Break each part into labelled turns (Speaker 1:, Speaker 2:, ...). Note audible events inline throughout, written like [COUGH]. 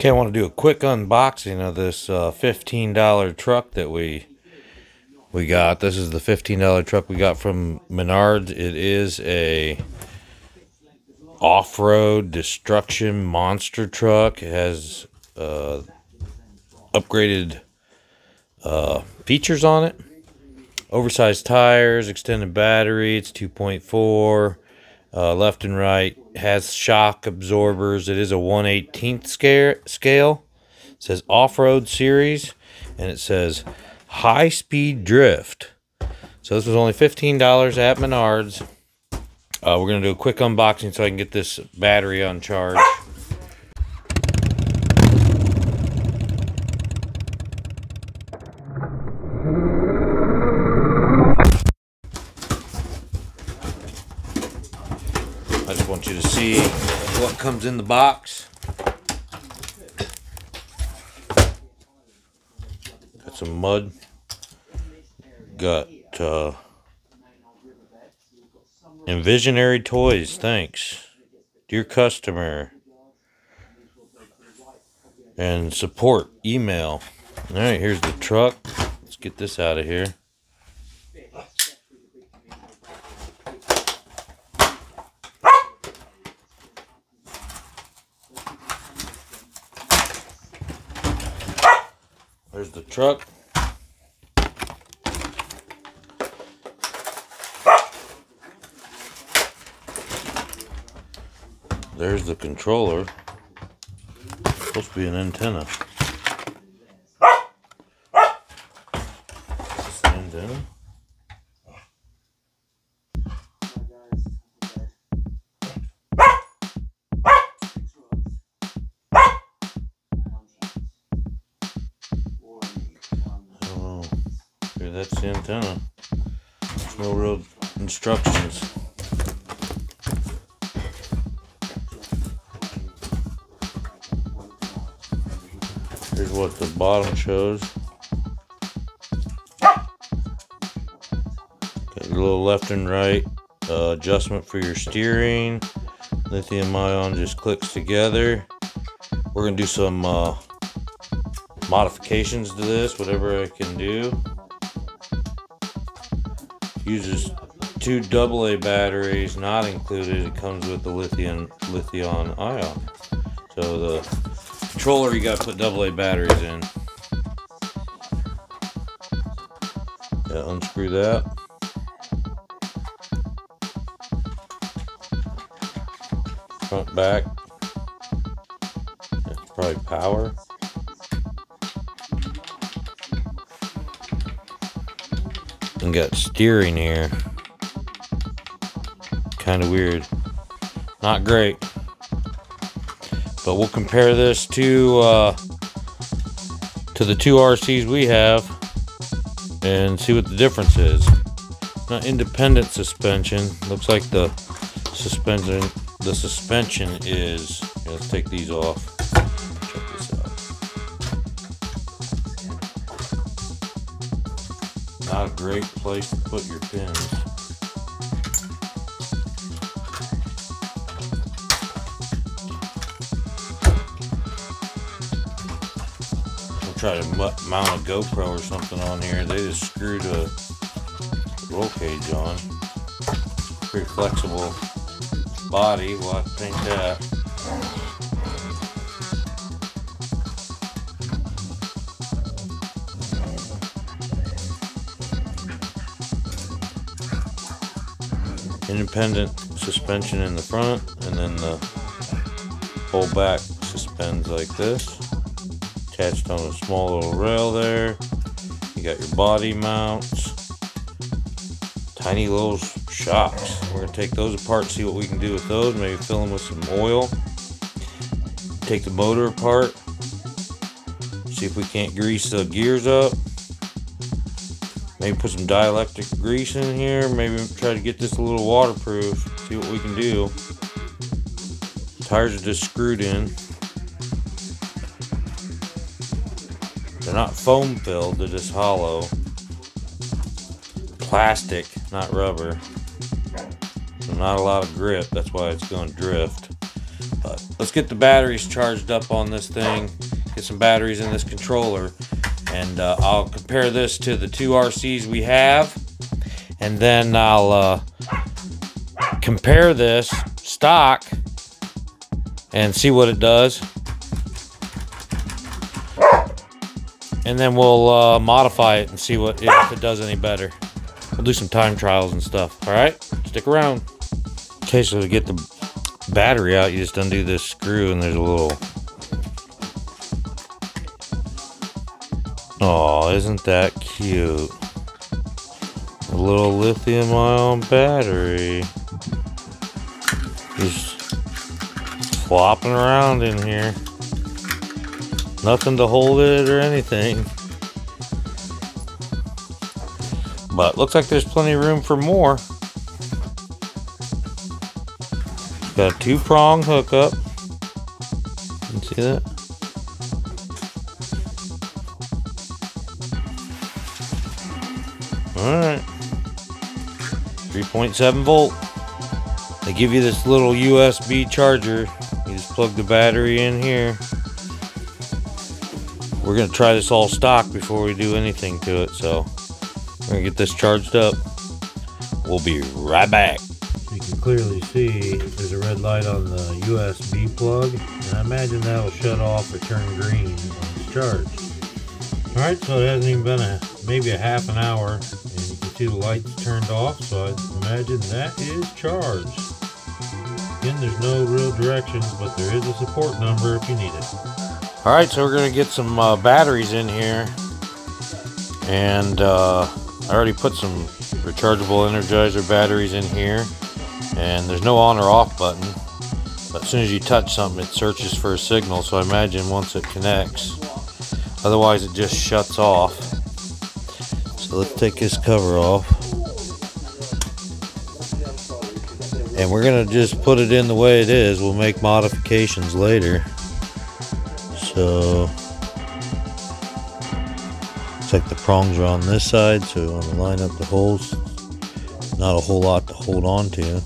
Speaker 1: Okay, I want to do a quick unboxing of this uh, $15 truck that we we got. This is the $15 truck we got from Menards. It is a off-road destruction monster truck. It has uh, upgraded uh, features on it. Oversized tires, extended battery. It's 2.4 uh, left and right. Has shock absorbers. It is a 118th scale. It says off-road series, and it says high-speed drift. So this was only $15 at Menards. Uh, we're going to do a quick unboxing so I can get this battery on charge. I just want you to see what comes in the box. Got some mud. Got uh, Envisionary Toys, thanks. Dear customer. And support email. Alright, here's the truck. Let's get this out of here. There's the truck. There's the controller. Supposed to be an antenna. Is this the antenna? That's the antenna. There's no real instructions. Here's what the bottom shows. Got your little left and right uh, adjustment for your steering. Lithium ion just clicks together. We're gonna do some uh, modifications to this, whatever I can do. Uses two AA batteries, not included. It comes with the lithium lithium ion. So the controller you gotta put AA batteries in. Yeah, unscrew that. Front back. That's probably power. Got steering here. Kind of weird. Not great. But we'll compare this to uh, to the two RCs we have and see what the difference is. Not independent suspension. Looks like the suspension the suspension is. Let's take these off. Not a great place to put your pins. I'll try to mount a GoPro or something on here. They just screwed a roll cage on. Pretty flexible body. We'll have to paint that. Independent suspension in the front, and then the whole back suspends like this. Attached on a small little rail there. You got your body mounts. Tiny little shocks. We're gonna take those apart, see what we can do with those. Maybe fill them with some oil. Take the motor apart. See if we can't grease the gears up. Maybe put some dielectric grease in here. Maybe try to get this a little waterproof. See what we can do. Tires are just screwed in. They're not foam filled, they're just hollow. Plastic, not rubber. So not a lot of grip, that's why it's going to drift. But let's get the batteries charged up on this thing. Get some batteries in this controller. And uh, I'll compare this to the two RCs we have. And then I'll uh, compare this stock and see what it does. And then we'll uh, modify it and see what if it does any better. We'll do some time trials and stuff. All right, stick around. Okay, so to get the battery out, you just undo this screw and there's a little. Oh, isn't that cute? A little lithium ion battery. Just flopping around in here. Nothing to hold it or anything. But looks like there's plenty of room for more. Got a two prong hookup. You see that? 3.7 volt. They give you this little USB charger. You just plug the battery in here. We're to try this all stock before we do anything to it, so we're to get this charged up. We'll be right back. You can clearly see there's a red light on the USB plug, and I imagine that'll shut off or turn green when it's charged. Alright, so it hasn't even been a maybe a half an hour, see the lights turned off, so I imagine that is charged. Again, there's no real directions, but there is a support number if you need it. All right, so we're gonna get some uh, batteries in here, and uh, I already put some rechargeable Energizer batteries in here, and there's no on or off button. But as soon as you touch something, it searches for a signal. So I imagine once it connects, otherwise it just shuts off. Let's take this cover off. And we're gonna just put it in the way it is. We'll make modifications later. So looks like the prongs are on this side, so we want to line up the holes. Not a whole lot to hold on to.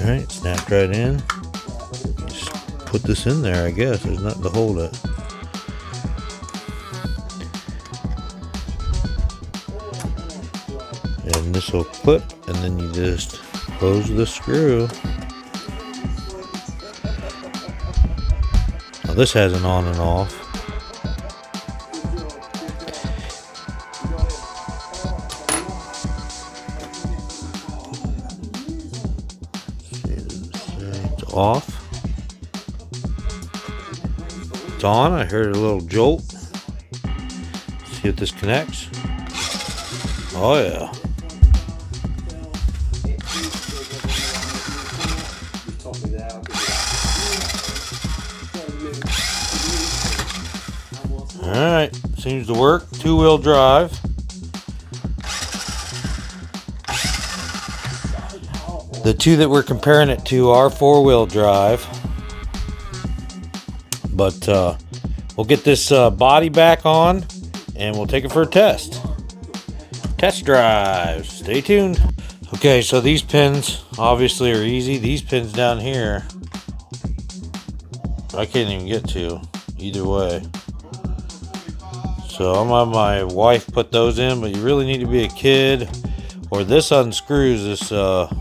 Speaker 1: Alright, snapped right in. Just put this in there, I guess. There's nothing to hold it. And this will clip, and then you just close the screw. Now this has an on and off. It's off. It's on. I heard a little jolt. See if this connects. Oh yeah. Alright, seems to work. Two wheel drive. The two that we're comparing it to are four wheel drive. But uh, we'll get this uh, body back on and we'll take it for a test. Test drive. Stay tuned. Okay, so these pins obviously are easy. These pins down here, I can't even get to either way. So I'm on my wife put those in, but you really need to be a kid or this unscrews this uh,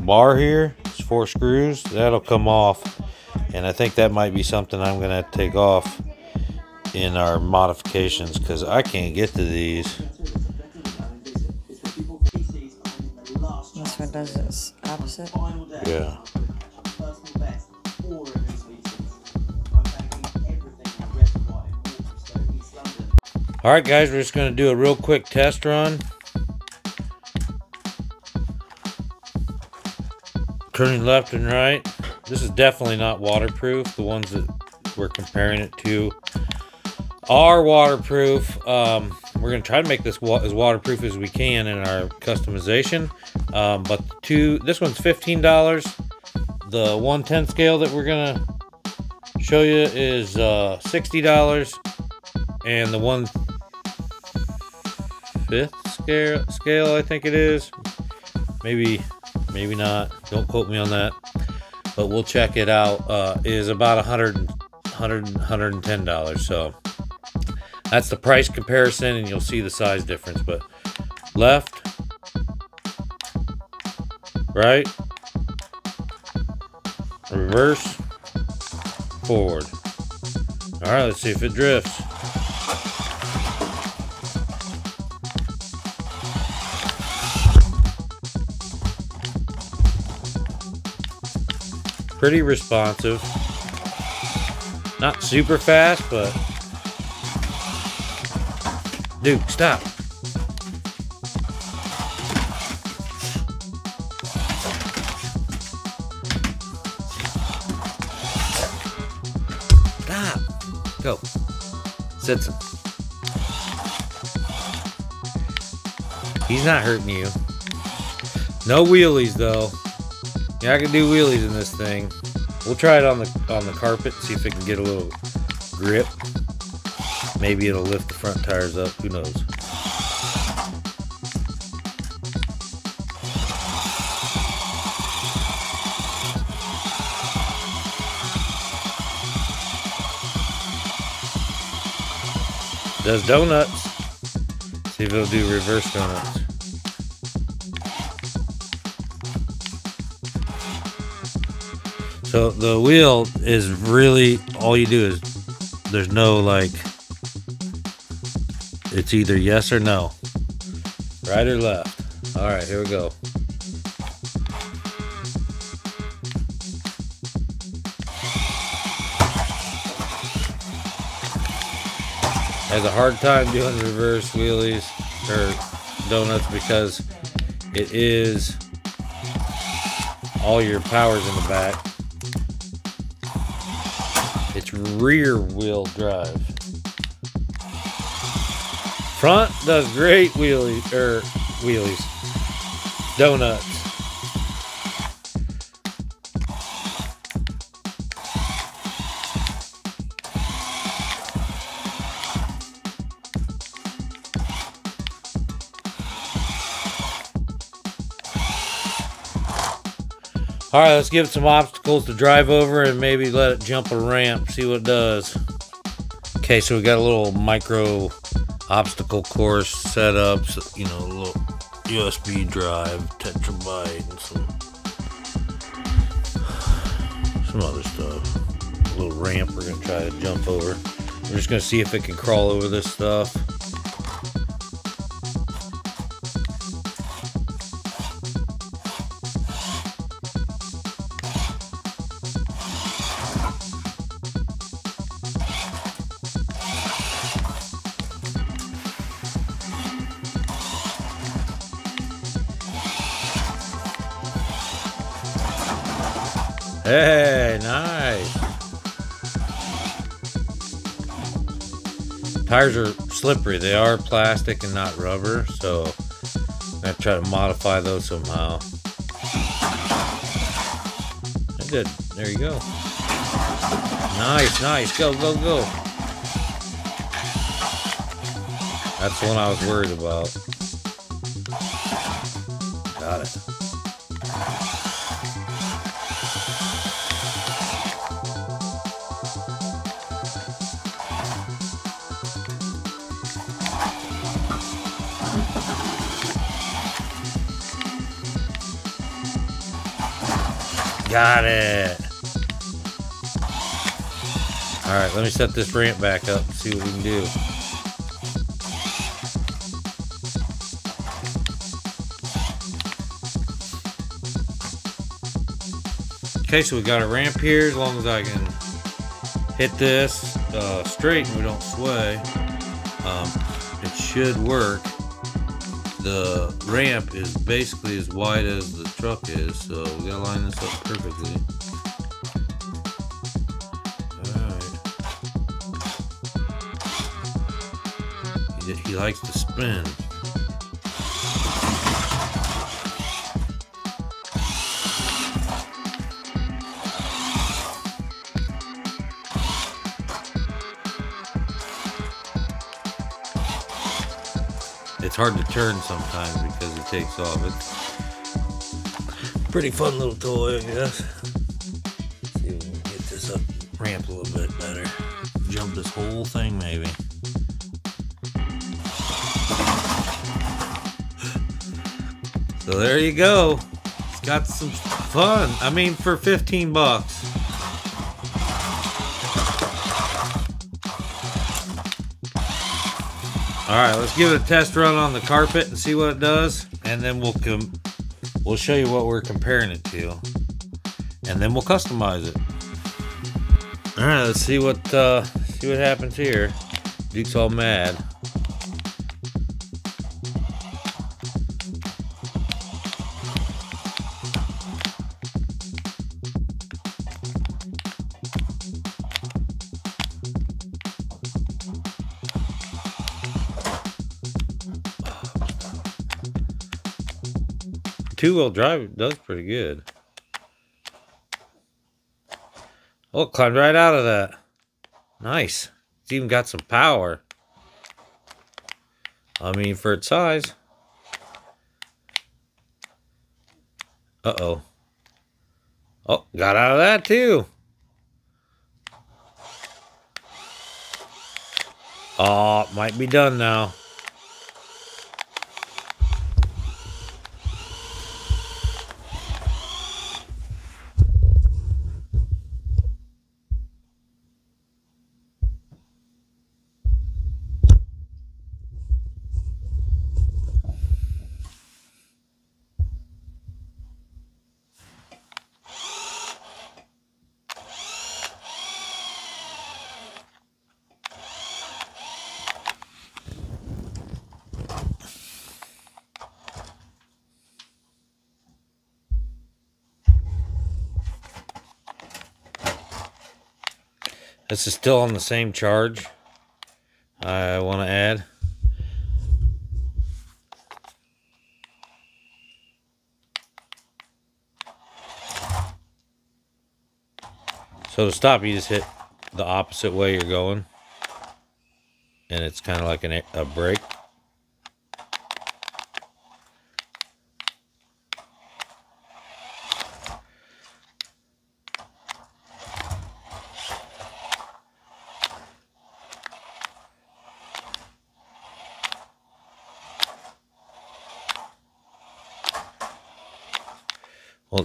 Speaker 1: bar here. It's four screws. That'll come off. And I think that might be something I'm going to take off in our modifications because I can't get to these.
Speaker 2: This one does this opposite.
Speaker 1: Yeah. All right, guys, we're just going to do a real quick test run. Turning left and right. This is definitely not waterproof. The ones that we're comparing it to are waterproof. Um, we're going to try to make this wa as waterproof as we can in our customization. Um, but two, this one's $15. The 110 scale that we're going to show you is uh, $60. And the one fifth scale, scale I think it is. Maybe, maybe not. Don't quote me on that. but we'll check it out. Uh, is about 100, 100 110 dollars. So that's the price comparison, and you'll see the size difference. But left, right, reverse, forward. All right, let's see if it drifts. Pretty responsive. Not super fast, but. Dude, stop. Stop. Go. Sits. He's not hurting you. No wheelies though. Yeah, I can do wheelies in this thing. We'll try it on the on the carpet, see if it can get a little grip. Maybe it'll lift the front tires up. Who knows? Does donuts. See if it'll do reverse donuts. So the wheel is really all you do is there's no like it's either yes or no. Right or left. All right, here we go. Has a hard time doing reverse wheelies or donuts because it is all your powers in the back. Rear wheel drive. Front does great wheelies er wheelies. Donuts. All right, let's give it some obstacles to drive over and maybe let it jump a ramp, see what it does. Okay, so we got a little micro obstacle course set up, so, you know, a little USB drive, tetrabyte, and some some other stuff. A little ramp we're gonna try to jump over. We're just gonna see if it can crawl over this stuff. Hey, nice. Tires are slippery. They are plastic and not rubber, so I'm gonna try to modify those somehow. Good. There you go. Nice, nice. Go, go, go. That's the one I was worried about. Got it. All right, let me set this ramp back up see what we can do. Okay, so we got a ramp here. As long as I can hit this uh, straight and we don't sway, um, it should work. The ramp is basically as wide as the truck is, so we gotta line this up perfectly. Alright. He, he likes to spin. It's hard to turn sometimes because it takes off. It's pretty fun little toy, I guess. Get this up ramp a little bit better. Jump this whole thing maybe. So there you go. It's got some fun. I mean, for 15 bucks. All right, let's give it a test run on the carpet and see what it does, and then we'll com we'll show you what we're comparing it to, and then we'll customize it. All right, let's see what uh, see what happens here. Duke's all mad. Two-wheel drive does pretty good. Oh, climbed right out of that. Nice. It's even got some power. I mean, for its size. Uh-oh. Oh, got out of that too. Oh, might be done now. This is still on the same charge. I want to add. So to stop, you just hit the opposite way you're going. And it's kind of like an, a brake.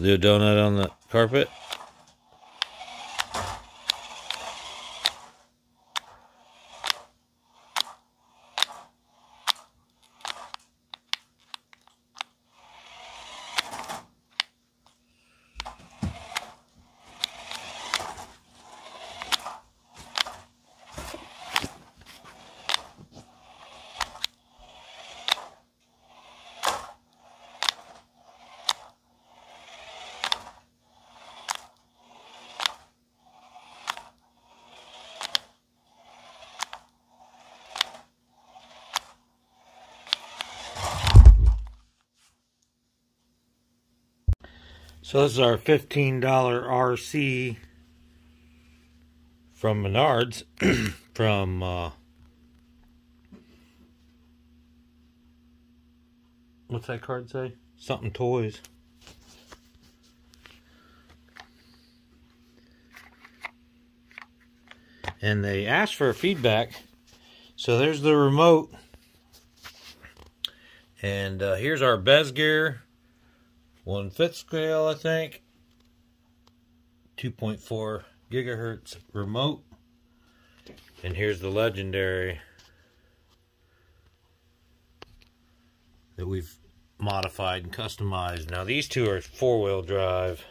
Speaker 1: Do a donut on the carpet. So this is our $15 RC from Menards [CLEARS THROAT] from uh, what's that card say? Something toys. And they asked for feedback. So there's the remote. And uh, here's our Bezgar one fifth scale, I think. 2.4 gigahertz remote. And here's the Laegendary that we've modified and customized. Now these two are four-wheel drive.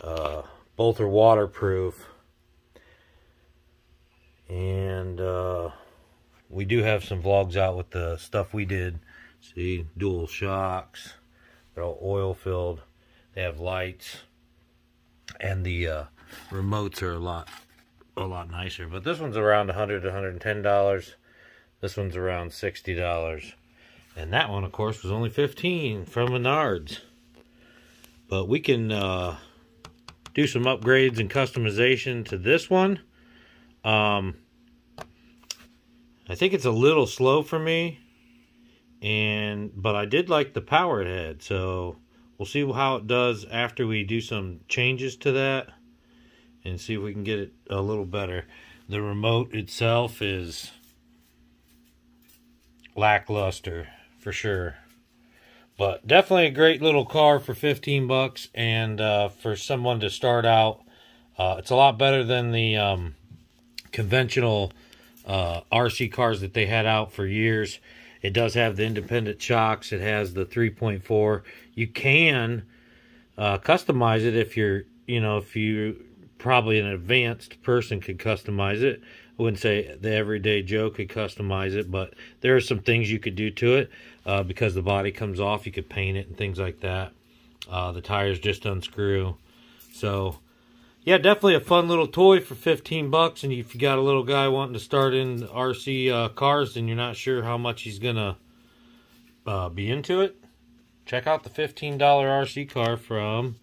Speaker 1: Uh, both are waterproof. And uh, we do have some vlogs out with the stuff we did. See, dual shocks. They're all oil filled. They have lights, and the uh, remotes are a lot, a lot nicer. But this one's around 100 to 110 dollars. This one's around 60 dollars, and that one, of course, was only 15 from Menards. But we can uh, do some upgrades and customization to this one. Um, I think it's a little slow for me and but I did like the power it had so we'll see how it does after we do some changes to that and see if we can get it a little better. The remote itself is lackluster for sure. But definitely a great little car for 15 bucks and uh, for someone to start out. Uh, it's a lot better than the um, conventional uh, RC cars that they had out for years. It does have the independent shocks. It has the 3.4. You can uh, customize it if you're, you know, if you probably an advanced person could customize it. I wouldn't say the everyday Joe could customize it, but there are some things you could do to it uh, because the body comes off. You could paint it and things like that. Uh, the tires just unscrew. So, yeah, definitely a fun little toy for 15 bucks. And if you got a little guy wanting to start in RC uh, cars and you're not sure how much he's going to uh, be into it, check out the $15 RC car from,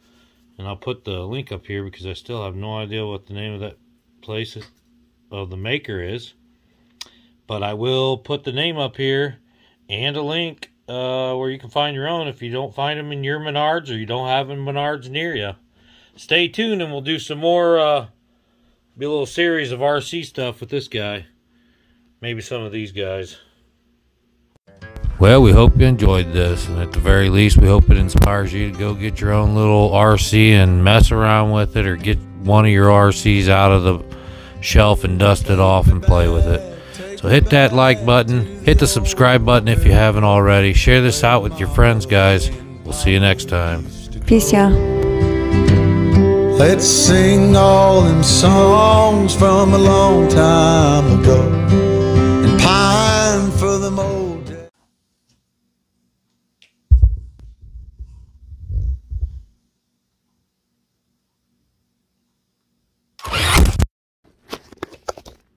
Speaker 1: and I'll put the link up here because I still have no idea what the name of that place of the maker is. But I will put the name up here and a link uh, where you can find your own if you don't find them in your Menards or you don't have them Menards near you. Stay tuned and we'll do some more, uh, be a little series of RC stuff with this guy. Maybe some of these guys. Well, we hope you enjoyed this, and at the very least, we hope it inspires you to go get your own little RC and mess around with it, or get one of your RCs out of the shelf and dust it off and play with it. So hit that like button, hit the subscribe button if you haven't already. Share this out with your friends, guys. We'll see you next time.
Speaker 2: Peace, y'all.
Speaker 3: Let's sing all them songs from a long time ago.